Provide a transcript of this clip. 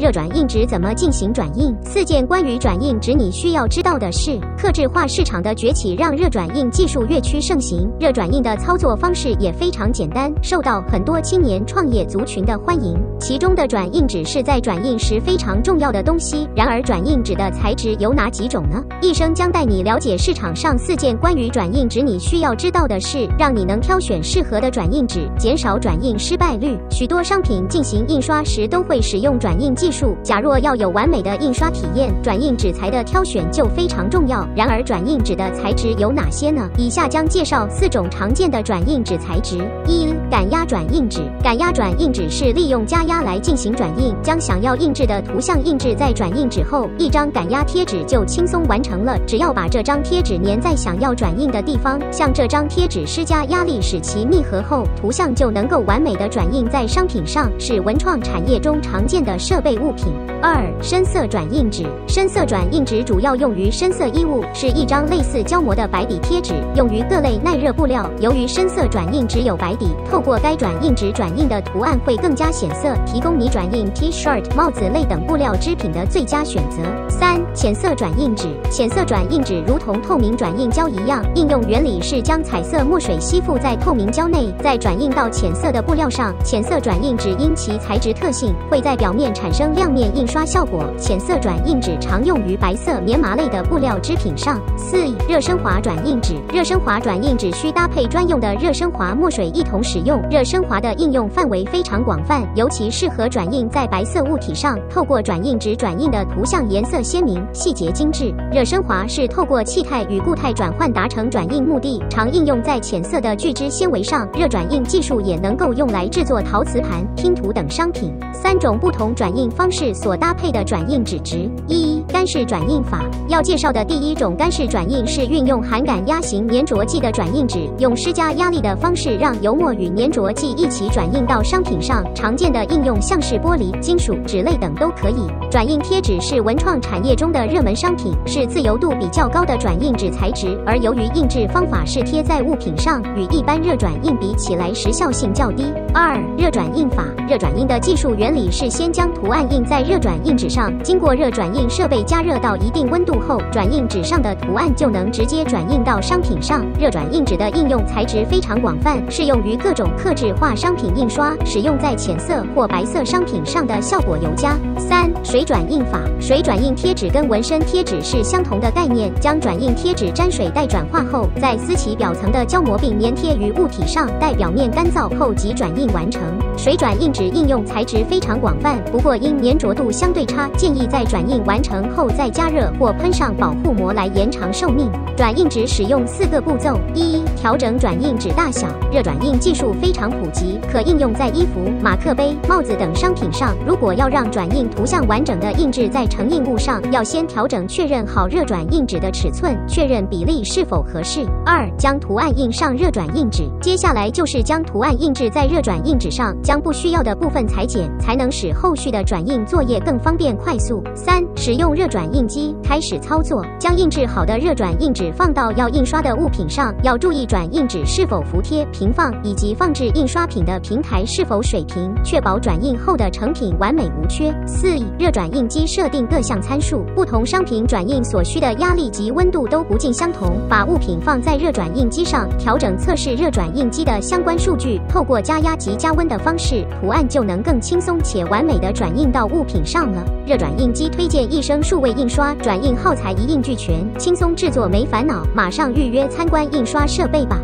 热转印纸怎么进行转印？四件关于转印纸你需要知道的事。刻制化市场的崛起让热转印技术越趋盛行，热转印的操作方式也非常简单，受到很多青年创业族群的欢迎。其中的转印纸是在转印时非常重要的东西。然而，转印纸的材质有哪几种呢？一生将带你了解市场上四件关于转印纸你需要知道的事，让你能挑选适合的转印纸，减少转印失败率。许多商品进行印刷时都会使用转印技术。假若要有完美的印刷体验，转印纸材的挑选就非常重要。然而，转印纸的材质有哪些呢？以下将介绍四种常见的转印纸材质。一、感压转印纸。感压转印纸是利用加压来进行转印，将想要印制的图像印制在转印纸后，一张感压贴纸就轻松完成了。只要把这张贴纸粘在想要转印的地方，向这张贴纸施加压力，使其密合后，图像就能够完美的转印在商品上，是文创产业中常见的设备物品。二、深色转印纸。深色转印纸主要用于深色衣物，是一张类似胶膜的白底贴纸，用于各类耐热布料。由于深色转印纸有白底，透过该转印纸转印的图案会更加显色，提供你转印 T-shirt、帽子类等布料织品的最佳选择。三、浅色转印纸。浅色转印纸如同透明转印胶一样，应用原理是将彩色墨水吸附在透明胶内，再转印到浅色的布料上。浅色转印纸因其材质特性，会在表面产生亮面印刷效果。浅色转印纸常用于白色棉麻类的布料织品上。四、热升华转印纸。热升华转印纸需搭配专用的热升华墨水一同使用。热升华的应用范围非常广泛，尤其适合转印在白色物体上。透过转印纸转印的图像颜色鲜明、细节精致。热升华是透过气态与固态转换达成转印目的，常应用在浅色的聚酯纤维上。热转印技术也能够用来制作陶瓷盘、拼图等商品。三种不同转印方式所搭配的转印纸质。一、干式转印法。要介绍的第一种干式转印是运用含感压型粘着剂的转印纸，用施加压力的方式让油墨与粘着剂一起转印到商品上。常见的应用像是玻璃、金属、纸类等都可以。转印贴纸是文创产业中的热门商品，是自由度比较高的转印纸材质。而由于印制方法是贴在物品上，与一般热转印比起来时效性较低。二、热转印法。热转印的技术原理是先将图案印在热转印纸上，经过热转印设备加热到一定温度后，转印纸上的图案就能直接转印到商品上。热转印纸的应用材质非常广泛，适用于各种刻制化商品印刷，使用在浅色或白色商品上的效果尤佳。三、水转印法。水转印贴纸跟纹身贴纸是相同的概念，将转印贴纸沾水待转化后，再撕其表层的胶膜并粘贴于物体上，待表面干燥后即转印完成。水转印纸应用材质非常广泛，不过因粘着度相对差，建议在转印完成后后再加热或喷上保护膜来延长寿命。转印纸使用四个步骤：一、调整转印纸大小。热转印技术非常普及，可应用在衣服、马克杯、帽子等商品上。如果要让转印图像完整的印制在成印物上，要先调整确认好热转印纸的尺寸，确认比例是否合适。二、将图案印上热转印纸。接下来就是将图案印制在热转印纸上，将不需要的部分裁剪，才能使后续的转印作业更方便快速。三、使用热转印机开始操作，将印制好的热转印纸放到要印刷的物品上，要注意转印纸是否服帖、平放，以及放置印刷品的平台是否水平，确保转印后的成品完美无缺。四、热转印机设定各项参数，不同商品转印所需的压力及温度都不尽相同，把物品放在热转印机上，调整测试热转印机的相关数据，透过加压及加温的方式，图案就能更轻松且完美的转印到物品上了。热转印机推荐一生为印刷，转印耗材一应俱全，轻松制作没烦恼，马上预约参观印刷设备吧。